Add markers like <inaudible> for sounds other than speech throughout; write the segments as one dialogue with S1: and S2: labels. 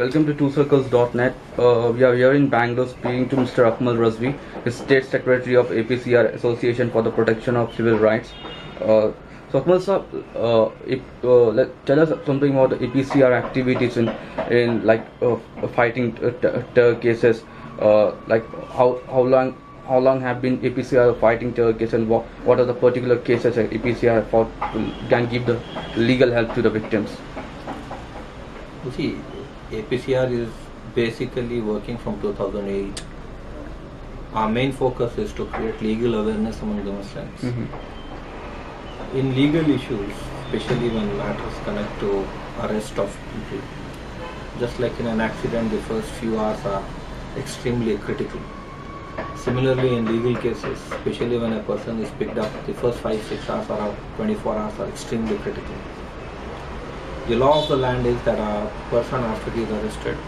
S1: welcome to twocircles.net. Uh, we are here in Bangalore speaking to Mr. Akmal Rizvi, State Secretary of APCR Association for the Protection of Civil Rights. Uh, so Akmal sir, uh, if, uh, let, tell us something about the APCR activities in, in like uh, fighting t- terror cases. Uh, like how how long how long have been APCR fighting terror cases and what, what are the particular cases that APCR fought, can give the legal help to the victims?
S2: See, APCR is basically working from 2008. Our main focus is to create legal awareness among the Muslims.
S1: Mm-hmm.
S2: In legal issues, especially when matters connect to arrest of people, just like in an accident, the first few hours are extremely critical. Similarly, in legal cases, especially when a person is picked up, the first 5-6 hours or 24 hours are extremely critical. The law of the land is that a person after he is arrested,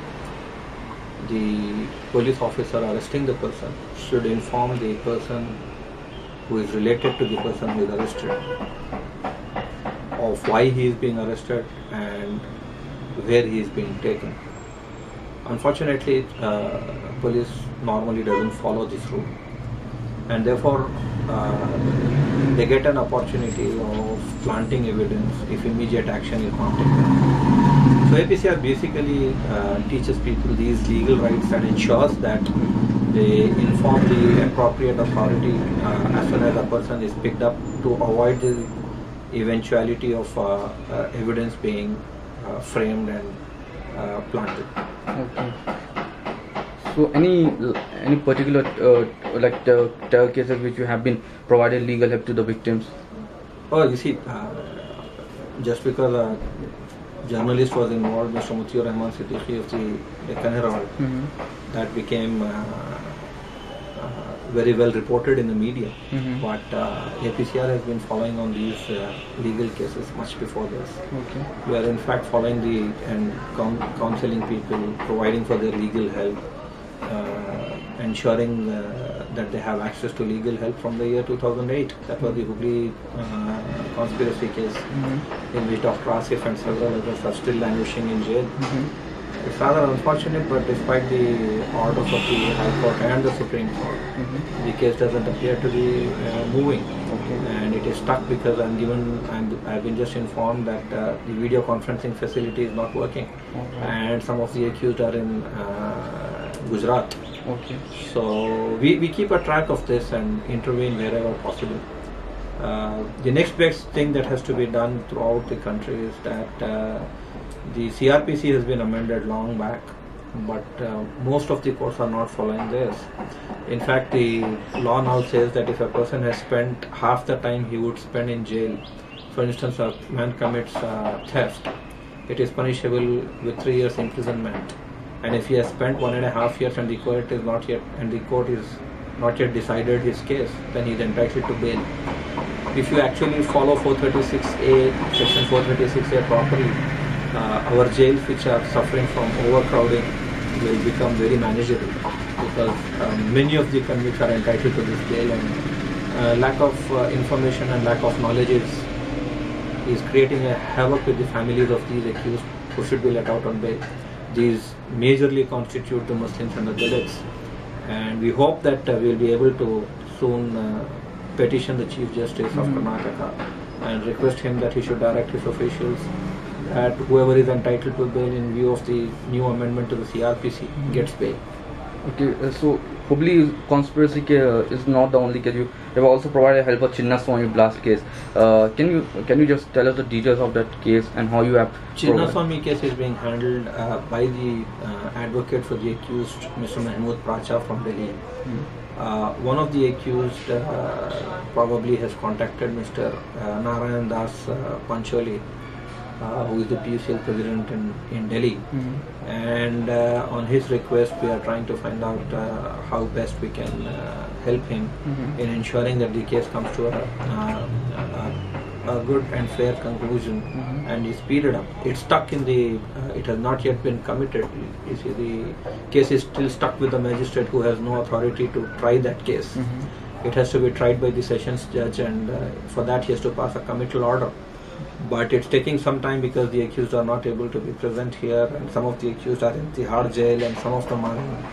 S2: the police officer arresting the person should inform the person who is related to the person who is arrested of why he is being arrested and where he is being taken. Unfortunately, uh, police normally doesn't follow this rule, and therefore uh, they get an opportunity of planting evidence if immediate action is not taken. So APCR basically uh, teaches people these legal rights and ensures that they inform the appropriate authority uh, as soon as a person is picked up to avoid the eventuality of uh, uh, evidence being uh, framed and uh, planted.
S1: Okay. So any any particular uh, like the terror cases which you have been provided legal help to the victims?
S2: Oh, you see, uh, just because a journalist was involved, Mr. Mutiur Rahman Siddiqui of the Deccan Herald,
S1: Mm-hmm.
S2: that became uh, uh, very well reported in the media.
S1: Mhm.
S2: But uh, APCR has been following on these uh, legal cases much before this.
S1: Okay.
S2: We are in fact following the and coun- counseling people, providing for their legal help, ensuring uh, that they have access to legal help from the year 2008. That was the Hubli uh, conspiracy case
S1: Mm-hmm.
S2: in which Dr. Asif and several others are still languishing in jail.
S1: Mm-hmm.
S2: It's rather unfortunate, but despite the orders of the High Court and the Supreme Court,
S1: Mm-hmm.
S2: the case doesn't appear to be uh, moving
S1: Okay.
S2: and it is stuck because I'm given I'm, I've been just informed that uh, the video conferencing facility is not working
S1: Okay.
S2: and some of the accused are in uh, Gujarat
S1: Okay.
S2: so we, we keep a track of this and intervene wherever possible uh, the next best thing that has to be done throughout the country is that uh, the CRPC has been amended long back, but uh, most of the courts are not following this. In fact, the law now says that if a person has spent half the time he would spend in jail, for instance, a man commits uh, theft, it is punishable with three years imprisonment. And if he has spent one and a half years and the court is not yet and the court is not yet decided his case, then he is entitled to bail. If you actually follow 436A, section 436A properly, uh, our jails which are suffering from overcrowding will become very manageable because um, many of the convicts are entitled to this bail and uh, lack of uh, information and lack of knowledge is is creating a havoc with the families of these accused who should be let out on bail. These majorly constitute the Muslims and the Dalits, and we hope that uh, we'll be able to soon uh, petition the Chief Justice of
S1: Mhm.
S2: Karnataka and request him that he should direct his officials that whoever is entitled to bail in view of the new amendment to the CRPC gets bail.
S1: Okay. Uh, so Hubli conspiracy case uh, is not the only case. You have also provided help for Chinnaswamy blast case. Uh, can you can you just tell us the details of that case and how you have?
S2: Chinnaswamy case is being handled uh, by the uh, advocate for the accused, Mr. Mahmood Pracha from Delhi.
S1: Mhm.
S2: Uh, one of the accused uh, probably has contacted Mr. Narayan Das uh, Pancholi, who is the PUCL president in, in Delhi.
S1: Mhm.
S2: And uh, on his request, we are trying to find out uh, how best we can uh, help him
S1: Mhm.
S2: in ensuring that the case comes to a, a, a good and fair conclusion
S1: Mhm.
S2: and is speeded up. It's stuck in the, uh, it has not yet been committed. You see, the case is still stuck with the magistrate who has no authority to try that case.
S1: Mhm.
S2: It has to be tried by the sessions judge, and uh, for that, he has to pass a committal order. But it's taking some time because the accused are not able to be present here, and some of the accused are in Tihar jail, and some of them are in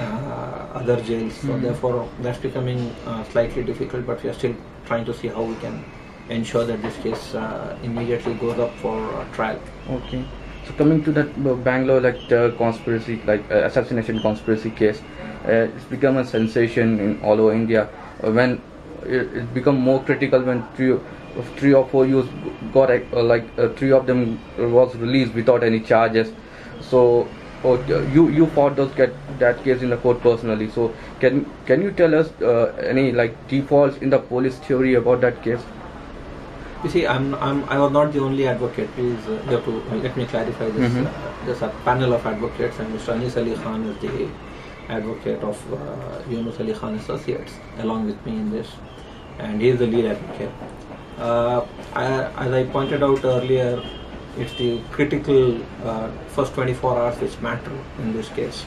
S2: uh, other jails. So
S1: Mhm.
S2: therefore, that's becoming uh, slightly difficult. But we are still trying to see how we can ensure that this case uh, immediately goes up for uh, trial.
S1: Okay. So coming to that uh, Bangalore like conspiracy, like uh, assassination conspiracy case, uh, it's become a sensation in all over India. Uh, when it, it become more critical when of three or four youths got uh, like uh, three of them was released without any charges. So oh, you you fought those get that case in the court personally. So can can you tell us uh, any like defaults in the police theory about that case?
S2: You see, I'm, I'm, I was not the only advocate. Please, uh, you have to let me clarify this.
S1: Mhm.
S2: Uh, there's a panel of advocates, and Mr. Anis Ali Khan is the advocate of uh, Yunus Ali Khan Associates, along with me in this, and he is the lead advocate. Uh, I, as I pointed out earlier, it's the critical uh, first 24 hours which matter in this case.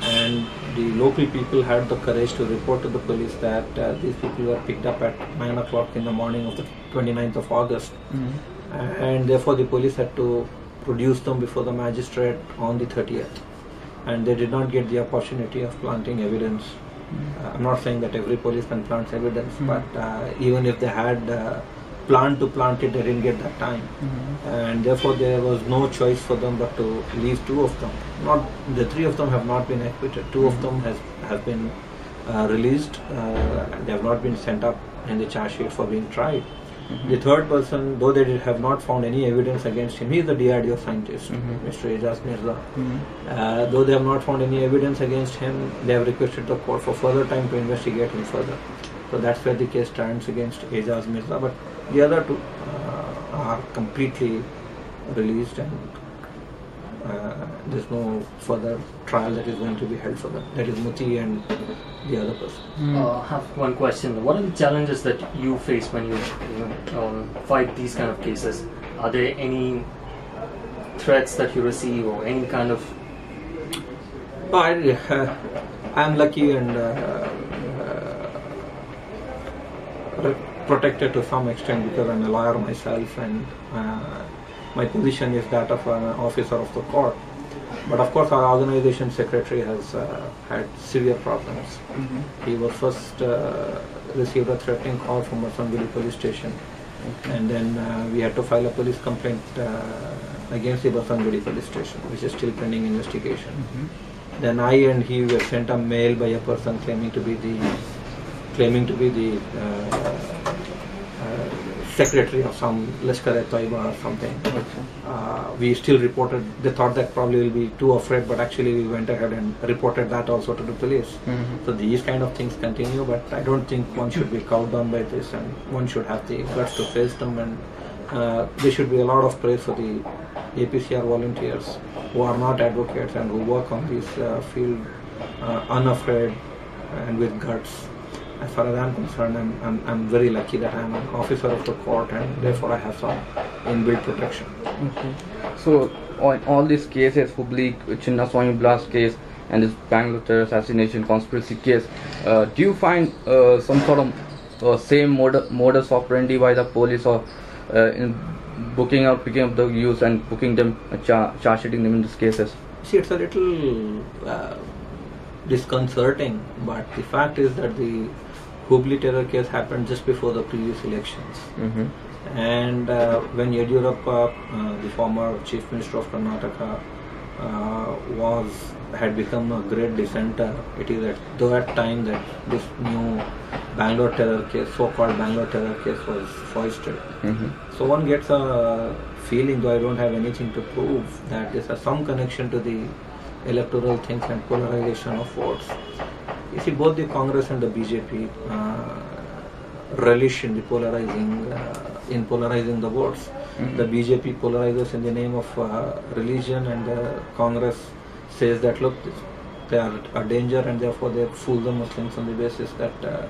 S2: And the local people had the courage to report to the police that uh, these people were picked up at 9 o'clock in the morning of the 29th of August. And therefore, the police had to produce them before the magistrate on the 30th. And they did not get the opportunity of planting evidence. Uh, I'm not saying that every policeman plants evidence,
S1: Mm.
S2: but uh, even if they had planned to plant it, they didn't get that time and therefore there was no choice for them but to leave two of them. Not the three of them have not been acquitted. 2 of them has have been uh, released. Uh, they have not been sent up in the charge sheet for being tried. The third person, though they did have not found any evidence against him, he is the DRDO scientist,
S1: Mhm.
S2: Mr. Ejaz Mirza. Uh, though they have not found any evidence against him, they have requested the court for further time to investigate him further. So that's where the case stands against Ejaz Mirza. But the other two uh, are completely released and uh, there's no further trial that is going to be held for them. That is Muti and the other person.
S3: Uh, I have one question. What are the challenges that you face when you, you know, um, fight these kind of cases? Are there any threats that you receive or any kind of
S2: No, I, uh, <laughs> I'm lucky and uh, uh, protected to some extent because I'm a lawyer myself and uh, my position is that of an officer of the court. But of course, our organization secretary has uh, had severe problems. He was first uh, received a threatening call from Masanguli police station, and then uh, we had to file a police complaint uh, against the Basangudi police station, which is still pending investigation. Then I and he were sent a mail by a person claiming to be the claiming to be the uh, secretary of some Lashkar-e-Taiba or something. Uh, we still reported. They thought that probably we'll be too afraid, but actually we went ahead and reported that also to the police. So these kind of things continue, but I don't think one should be cowed down by this, and one should have the guts to face them. And uh, there should be a lot of praise for the APCR volunteers who are not advocates and who work on this uh, field uh, unafraid and with guts. As far as I'm concerned, I'm, I'm, I'm very lucky that I'm an officer of the court, and therefore I have some inbuilt protection.
S1: Okay. So on all these cases, Hubli, Chinnaswamy blast case, and this Bangalore terror assassination conspiracy case, uh, do you find uh, some sort of uh, same mod- modus operandi by the police or uh, in booking or picking up the youth and booking them, uh, char- charge them in these cases?
S2: See, it's a little uh, disconcerting, but the fact is that the Hubli terror case happened just before the previous elections.
S1: Mm-hmm.
S2: And uh, when Yediyurappa, uh, the former chief minister of Karnataka, uh, was had become a great dissenter, it is at that time that this new Bangalore terror case, so-called Bangalore terror case, was foisted.
S1: Mm-hmm.
S2: So one gets a feeling, though I don't have anything to prove, that there's has some connection to the electoral things and polarization of votes. You see, both the Congress and the BJP uh, relish in the polarizing, uh, in polarizing the votes.
S1: Mhm.
S2: The BJP polarizes in the name of uh, religion, and the Congress says that look, they are a danger, and therefore they fool the Muslims on the basis that. Uh,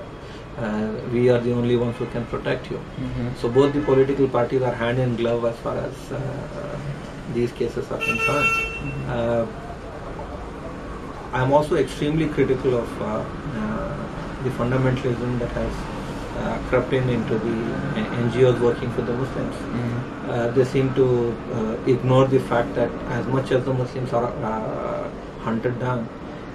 S2: uh, we are the only ones who can protect you.
S1: Mm-hmm.
S2: So both the political parties are hand in glove as far as uh, these cases are concerned. Uh, I am also extremely critical of uh, uh, the fundamentalism that has uh, crept in into the NGOs working for the Muslims.
S1: Mm-hmm.
S2: Uh, they seem to uh, ignore the fact that as much as the Muslims are uh, hunted down,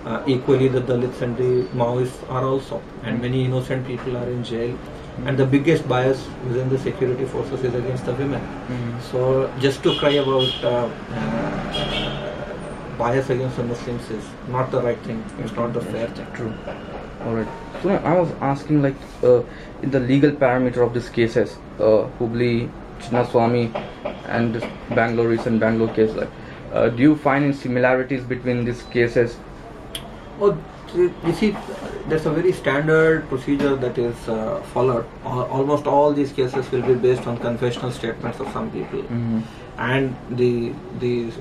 S2: uh, equally the Dalits and the Maoists are also, and many innocent people are in jail. And the biggest bias within the security forces is against the women.
S1: Mhm.
S2: So just to cry about uh, uh, bias against the Muslims is not the right thing. It's not the fair thing.
S1: True. All right. So I was asking, like, uh, in the legal parameter of these cases, uh, Hubli, Chinnaswamy, and this Bangalore recent Bangalore case, like, uh, do you find any similarities between these cases?
S2: Oh, you see, there's a very standard procedure that is uh, followed. Almost all these cases will be based on confessional statements of some people,
S1: Mm-hmm.
S2: and the the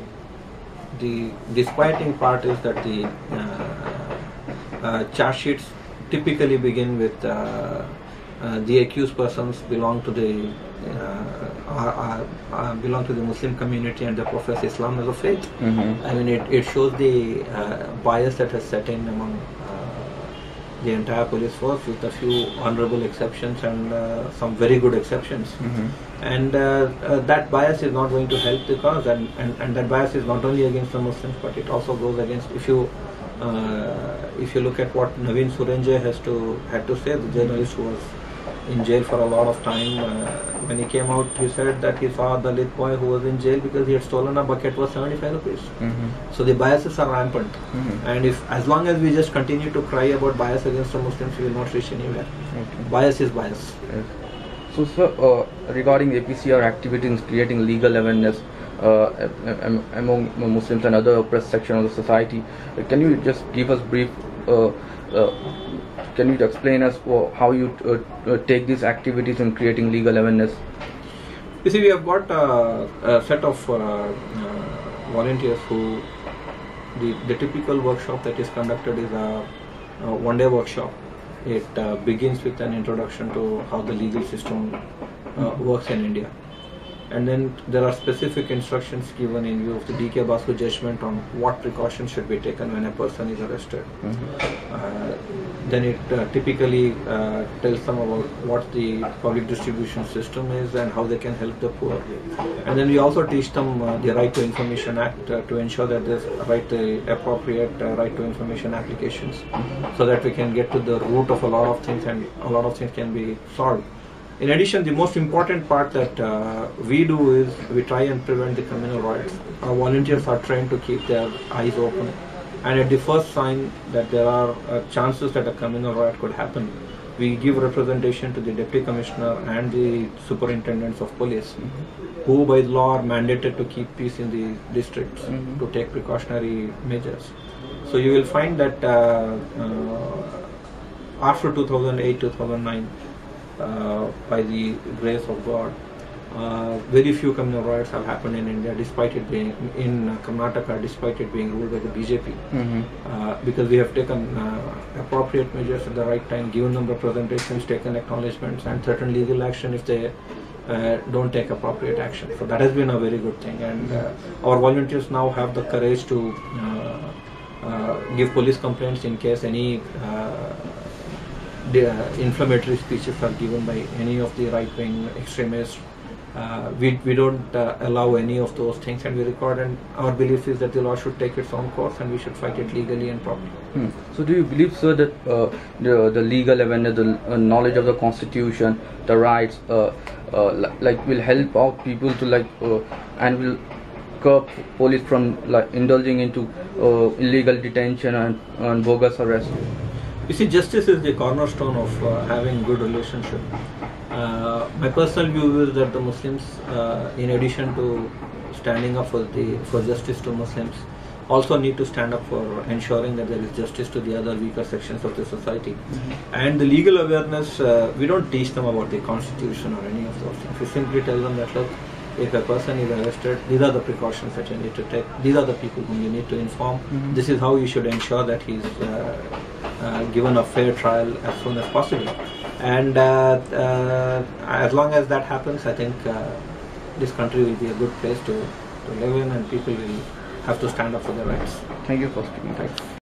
S2: the disquieting part is that the uh, uh, charge sheets typically begin with uh, uh, the accused persons belong to the uh, are, are, belong to the Muslim community and they profess Islam as a faith.
S1: Mm-hmm.
S2: I mean, it, it shows the uh, bias that has set in among uh, the entire police force, with a few honorable exceptions and uh, some very good exceptions.
S1: Mm-hmm.
S2: And uh, uh, that bias is not going to help the cause, and, and, and that bias is not only against the Muslims, but it also goes against if you. Uh, if you look at what Naveen Soorinje has to had to say, the journalist was in jail for a lot of time, uh, when he came out, he said that he saw a Dalit boy who was in jail because he had stolen a bucket worth 75 rupees.
S1: Mm-hmm.
S2: So the biases are rampant,
S1: Mhm.
S2: and if as long as we just continue to cry about bias against the Muslims, we will not reach anywhere.
S1: Okay.
S2: Bias is bias.
S1: Yes. So, sir, uh, regarding APCR activities creating legal awareness uh, am- am- among Muslims and other oppressed sections of the society, uh, can you just give us brief? Uh, uh, can you explain us how you uh, uh, take these activities in creating legal awareness?
S2: You see, we have got uh, a set of volunteers who the, the typical workshop that is conducted is a, a one day workshop. It begins with an introduction to how the legal system works in India. And then there are specific instructions given in view of the DK Basu judgment on what precautions should be taken when a person is arrested. Uh, then it uh, typically uh, tells them about what the public distribution system is and how they can help the poor. And then we also teach them uh, the Right to Information Act uh, to ensure that there's right the appropriate uh, right to information applications, so that we can get to the root of a lot of things and a lot of things can be solved. In addition, the most important part that uh, we do is we try and prevent the communal riots. Our volunteers are trained to keep their eyes open, and at the first sign that there are uh, chances that a communal riot could happen, we give representation to the deputy commissioner and the superintendents of police, who by law are mandated to keep peace in the districts
S1: Mhm.
S2: to take precautionary measures. So you will find that uh, uh, after 2008 2009 uh, by the grace of God. Uh, very few communal riots have happened in India despite it being in Karnataka despite it being ruled by the BJP
S1: Mm-hmm.
S2: uh, because we have taken uh, appropriate measures at the right time given them representations taken acknowledgements and certain legal action if they uh, don't take appropriate action. So that has been a very good thing. And uh, our volunteers now have the courage to uh, uh, give police complaints in case any uh, the inflammatory speeches are given by any of the right-wing extremists. Uh, we, we don't uh, allow any of those things and we record and our belief is that the law should take its own course and we should fight it legally and properly.
S1: Hmm. So, do you believe, sir, that uh, the the legal awareness, the uh, knowledge of the constitution, the rights, uh, uh, like will help out people to like and will curb police from like indulging into illegal detention and, and bogus arrest?
S2: You see, justice is the cornerstone of uh, having good relationship. Uh, my personal view is that the Muslims, uh, in addition to standing up for the for justice to Muslims, also need to stand up for ensuring that there is justice to the other weaker sections of the society. And the legal awareness, uh, we don't teach them about the constitution or any of those things. We simply tell them that look, if a person is arrested, these are the precautions that you need to take. These are the people whom you need to inform.
S1: Mhm.
S2: This is how you should ensure that he's uh, uh, given a fair trial as soon as possible. And uh, uh, as long as that happens, I think uh, this country will be a good place to, to live in, and people will have to stand up for their rights.
S1: Thank you for speaking.
S2: Thanks.